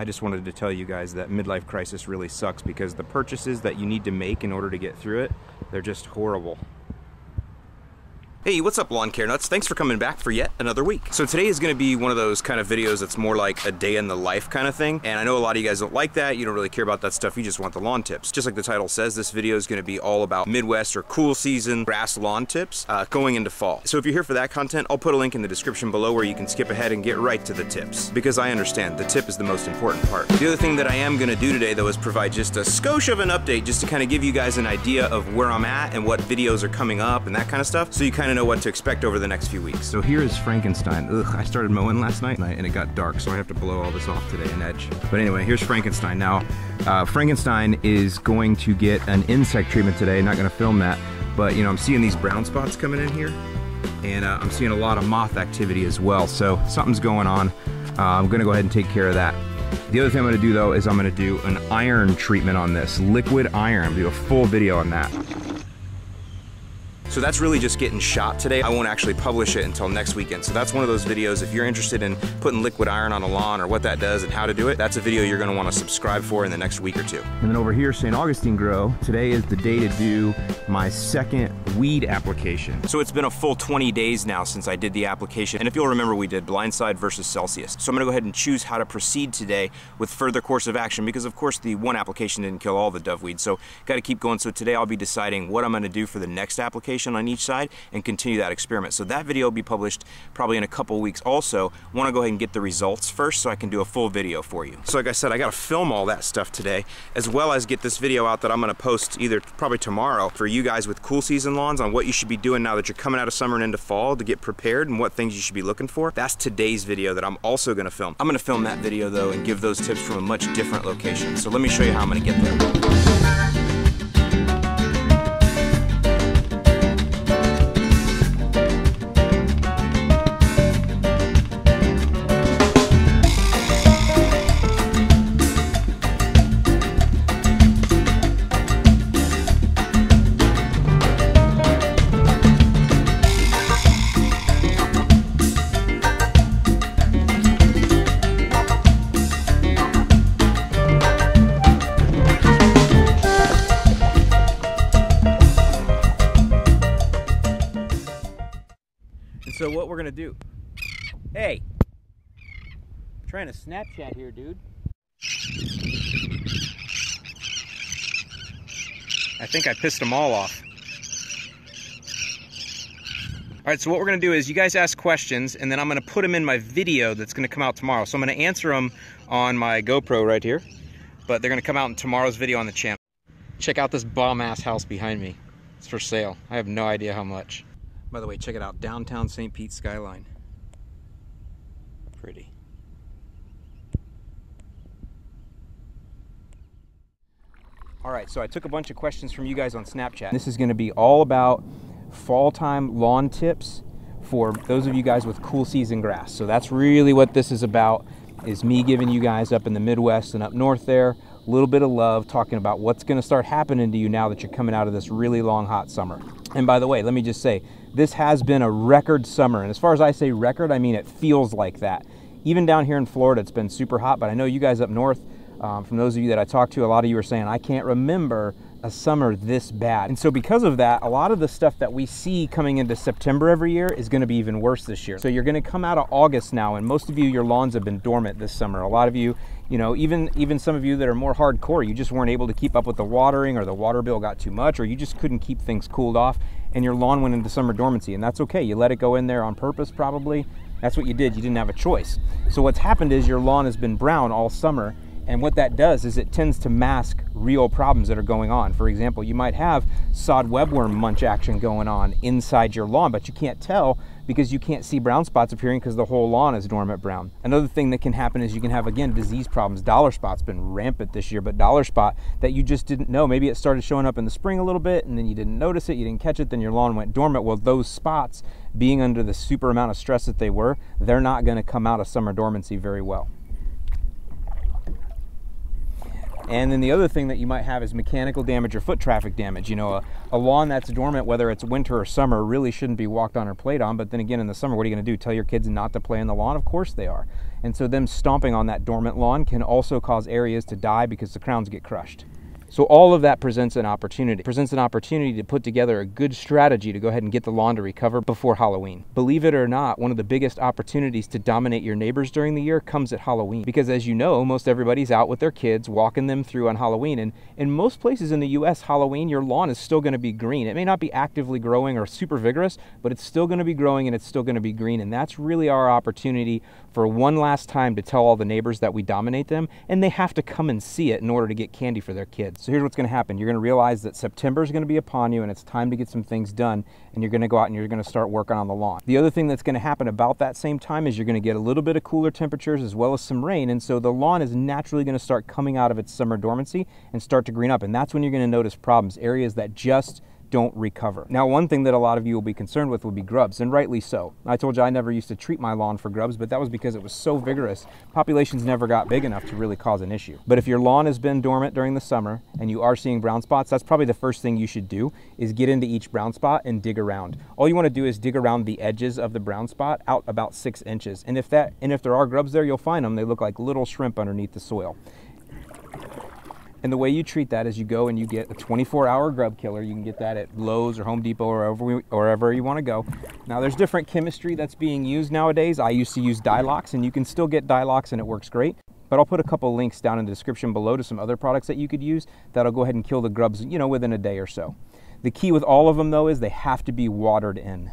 I just wanted to tell you guys that midlife crisis really sucks because the purchases that you need to make in order to get through it, they're just horrible. Hey, what's up lawn care nuts? Thanks for coming back for yet another week. So today is gonna be one of those kind of videos that's more like a day in the life kind of thing. And I know a lot of you guys don't like that. You don't really care about that stuff. You just want the lawn tips. Just like the title says, this video is gonna be all about Midwest or cool season grass lawn tips uh, going into fall. So if you're here for that content, I'll put a link in the description below where you can skip ahead and get right to the tips. Because I understand, the tip is the most important part. The other thing that I am gonna do today though is provide just a skosh of an update just to kind of give you guys an idea of where I'm at and what videos are coming up and that kind of stuff. So you kind of know what to expect over the next few weeks. So here is Frankenstein. Ugh, I started mowing last night and it got dark, so I have to blow all this off today and edge. But anyway, here's Frankenstein. Now, uh, Frankenstein is going to get an insect treatment today. Not gonna film that, but you know, I'm seeing these brown spots coming in here and uh, I'm seeing a lot of moth activity as well. So something's going on. Uh, I'm gonna go ahead and take care of that. The other thing I'm gonna do though is I'm gonna do an iron treatment on this, liquid iron, do a full video on that. So that's really just getting shot today. I won't actually publish it until next weekend. So that's one of those videos, if you're interested in putting liquid iron on a lawn or what that does and how to do it, that's a video you're gonna wanna subscribe for in the next week or two. And then over here, St. Augustine Grow, today is the day to do my second weed application. So it's been a full 20 days now since I did the application. And if you'll remember, we did blindside versus Celsius. So I'm gonna go ahead and choose how to proceed today with further course of action because of course the one application didn't kill all the dove weeds. So gotta keep going. So today I'll be deciding what I'm gonna do for the next application on each side and continue that experiment. So that video will be published probably in a couple weeks also. Want to go ahead and get the results first so I can do a full video for you. So like I said, I got to film all that stuff today as well as get this video out that I'm going to post either probably tomorrow for you guys with cool season lawns on what you should be doing now that you're coming out of summer and into fall to get prepared and what things you should be looking for. That's today's video that I'm also going to film. I'm going to film that video though and give those tips from a much different location. So let me show you how I'm going to get there. So what we're gonna do. Hey, I'm trying to Snapchat here, dude. I think I pissed them all off. All right, so what we're gonna do is you guys ask questions and then I'm gonna put them in my video that's gonna come out tomorrow. So I'm gonna answer them on my GoPro right here, but they're gonna come out in tomorrow's video on the channel. Check out this bomb ass house behind me. It's for sale. I have no idea how much. By the way, check it out, downtown St. Pete skyline. Pretty. All right, so I took a bunch of questions from you guys on Snapchat. This is gonna be all about fall time lawn tips for those of you guys with cool season grass. So that's really what this is about, is me giving you guys up in the Midwest and up north there a little bit of love talking about what's gonna start happening to you now that you're coming out of this really long hot summer. And by the way, let me just say, this has been a record summer. And as far as I say record, I mean it feels like that. Even down here in Florida, it's been super hot, but I know you guys up north, um, from those of you that I talked to, a lot of you are saying, I can't remember a summer this bad. And so because of that, a lot of the stuff that we see coming into September every year is gonna be even worse this year. So you're gonna come out of August now, and most of you, your lawns have been dormant this summer. A lot of you, you know, even, even some of you that are more hardcore, you just weren't able to keep up with the watering or the water bill got too much, or you just couldn't keep things cooled off and your lawn went into summer dormancy. And that's okay. You let it go in there on purpose probably. That's what you did. You didn't have a choice. So what's happened is your lawn has been brown all summer and what that does is it tends to mask real problems that are going on. For example, you might have sod webworm munch action going on inside your lawn, but you can't tell because you can't see brown spots appearing because the whole lawn is dormant brown. Another thing that can happen is you can have, again, disease problems. Dollar spot's been rampant this year, but dollar spot that you just didn't know. Maybe it started showing up in the spring a little bit and then you didn't notice it, you didn't catch it, then your lawn went dormant. Well, those spots being under the super amount of stress that they were, they're not gonna come out of summer dormancy very well. And then the other thing that you might have is mechanical damage or foot traffic damage. You know, a, a lawn that's dormant, whether it's winter or summer, really shouldn't be walked on or played on. But then again, in the summer, what are you going to do? Tell your kids not to play in the lawn? Of course they are. And so them stomping on that dormant lawn can also cause areas to die because the crowns get crushed. So all of that presents an opportunity. Presents an opportunity to put together a good strategy to go ahead and get the lawn to recover before Halloween. Believe it or not, one of the biggest opportunities to dominate your neighbors during the year comes at Halloween. Because as you know, most everybody's out with their kids, walking them through on Halloween. And in most places in the US, Halloween, your lawn is still going to be green. It may not be actively growing or super vigorous, but it's still going to be growing and it's still going to be green. And that's really our opportunity for one last time to tell all the neighbors that we dominate them. And they have to come and see it in order to get candy for their kids. So here's what's going to happen. You're going to realize that September is going to be upon you and it's time to get some things done and you're going to go out and you're going to start working on the lawn. The other thing that's going to happen about that same time is you're going to get a little bit of cooler temperatures as well as some rain and so the lawn is naturally going to start coming out of its summer dormancy and start to green up and that's when you're going to notice problems, areas that just don't recover. Now, one thing that a lot of you will be concerned with will be grubs, and rightly so. I told you I never used to treat my lawn for grubs, but that was because it was so vigorous. Populations never got big enough to really cause an issue. But if your lawn has been dormant during the summer and you are seeing brown spots, that's probably the first thing you should do is get into each brown spot and dig around. All you want to do is dig around the edges of the brown spot out about six inches. And if that and if there are grubs there, you'll find them. They look like little shrimp underneath the soil. And the way you treat that is you go and you get a 24 hour grub killer. You can get that at Lowe's or Home Depot or wherever, we, wherever you want to go. Now there's different chemistry that's being used nowadays. I used to use Dylox and you can still get Dylox and it works great. But I'll put a couple links down in the description below to some other products that you could use that'll go ahead and kill the grubs, you know, within a day or so. The key with all of them though is they have to be watered in.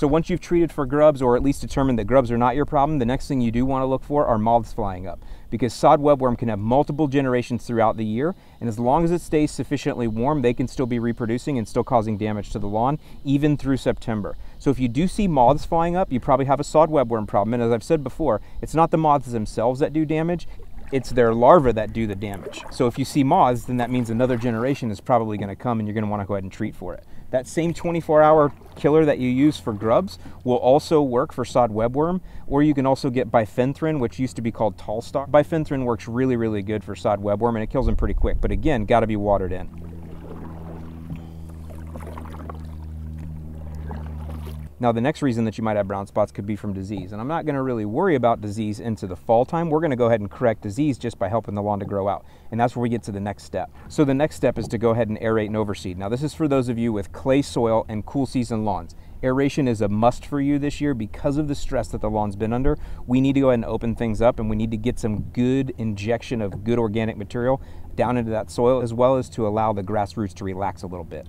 So once you've treated for grubs or at least determined that grubs are not your problem, the next thing you do want to look for are moths flying up because sod webworm can have multiple generations throughout the year and as long as it stays sufficiently warm, they can still be reproducing and still causing damage to the lawn even through September. So if you do see moths flying up, you probably have a sod webworm problem. And as I've said before, it's not the moths themselves that do damage, it's their larvae that do the damage. So if you see moths, then that means another generation is probably going to come and you're going to want to go ahead and treat for it. That same 24 hour killer that you use for grubs will also work for sod webworm, or you can also get bifenthrin, which used to be called Talstar. Bifenthrin works really, really good for sod webworm and it kills them pretty quick, but again, got to be watered in. Now, the next reason that you might have brown spots could be from disease. And I'm not going to really worry about disease into the fall time. We're going to go ahead and correct disease just by helping the lawn to grow out. And that's where we get to the next step. So the next step is to go ahead and aerate and overseed. Now, this is for those of you with clay soil and cool season lawns. Aeration is a must for you this year because of the stress that the lawn's been under. We need to go ahead and open things up and we need to get some good injection of good organic material down into that soil as well as to allow the grass roots to relax a little bit.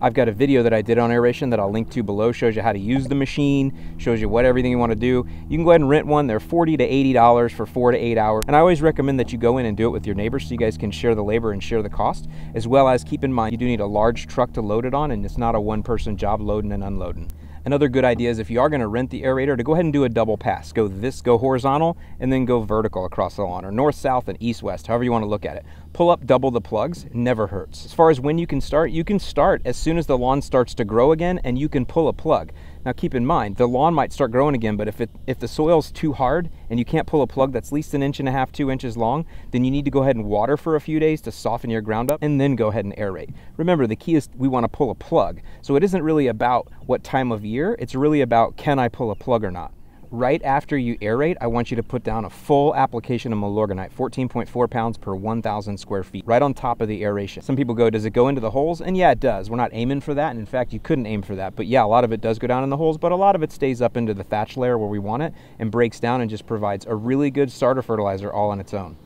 I've got a video that I did on aeration that I'll link to below, shows you how to use the machine, shows you what everything you want to do. You can go ahead and rent one. They're 40 to $80 for four to eight hours. And I always recommend that you go in and do it with your neighbors so you guys can share the labor and share the cost, as well as keep in mind you do need a large truck to load it on and it's not a one person job loading and unloading. Another good idea is if you are going to rent the aerator to go ahead and do a double pass. Go this, go horizontal, and then go vertical across the lawn, or north, south, and east, west, however you want to look at it. Pull up double the plugs, never hurts. As far as when you can start, you can start as soon as the lawn starts to grow again and you can pull a plug. Now keep in mind, the lawn might start growing again, but if, it, if the soil's too hard and you can't pull a plug that's at least an inch and a half, two inches long, then you need to go ahead and water for a few days to soften your ground up and then go ahead and aerate. Remember, the key is we want to pull a plug. So it isn't really about what time of year, it's really about can I pull a plug or not right after you aerate, I want you to put down a full application of Milorganite, 14.4 pounds per 1,000 square feet, right on top of the aeration. Some people go, does it go into the holes? And yeah, it does. We're not aiming for that. And in fact, you couldn't aim for that. But yeah, a lot of it does go down in the holes, but a lot of it stays up into the thatch layer where we want it and breaks down and just provides a really good starter fertilizer all on its own.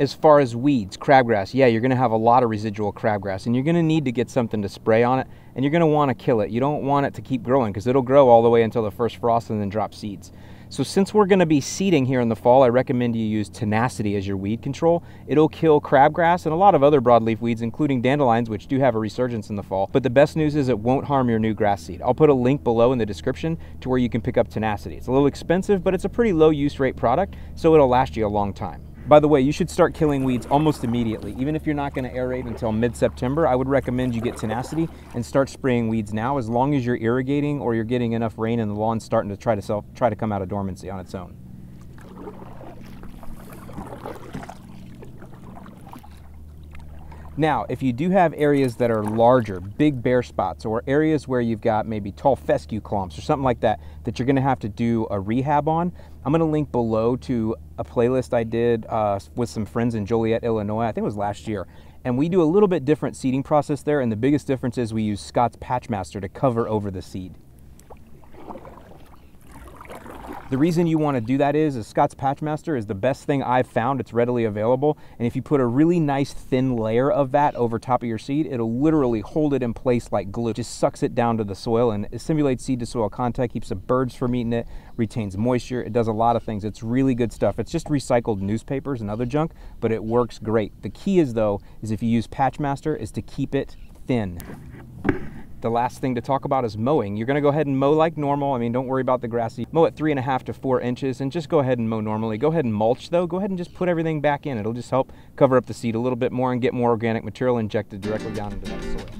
As far as weeds, crabgrass, yeah, you're going to have a lot of residual crabgrass and you're going to need to get something to spray on it and you're going to want to kill it. You don't want it to keep growing because it'll grow all the way until the first frost and then drop seeds. So since we're gonna be seeding here in the fall, I recommend you use Tenacity as your weed control. It'll kill crabgrass and a lot of other broadleaf weeds, including dandelions, which do have a resurgence in the fall. But the best news is it won't harm your new grass seed. I'll put a link below in the description to where you can pick up Tenacity. It's a little expensive, but it's a pretty low use rate product, so it'll last you a long time. By the way, you should start killing weeds almost immediately. Even if you're not gonna aerate until mid-September, I would recommend you get tenacity and start spraying weeds now as long as you're irrigating or you're getting enough rain and the lawn's starting to try to self, try to come out of dormancy on its own. Now, if you do have areas that are larger, big bare spots, or areas where you've got maybe tall fescue clumps or something like that, that you're gonna have to do a rehab on, I'm gonna link below to a playlist I did uh, with some friends in Joliet, Illinois, I think it was last year. And we do a little bit different seeding process there, and the biggest difference is we use Scott's Patchmaster to cover over the seed. The reason you want to do that is, is Scott's Patchmaster is the best thing I've found. It's readily available. And if you put a really nice thin layer of that over top of your seed, it'll literally hold it in place like glue. It just sucks it down to the soil and it simulates seed to soil contact, keeps the birds from eating it, retains moisture. It does a lot of things. It's really good stuff. It's just recycled newspapers and other junk, but it works great. The key is though, is if you use Patchmaster is to keep it thin the last thing to talk about is mowing. You're gonna go ahead and mow like normal. I mean, don't worry about the grassy. Mow at three and a half to four inches and just go ahead and mow normally. Go ahead and mulch though. Go ahead and just put everything back in. It'll just help cover up the seed a little bit more and get more organic material injected directly down into that soil.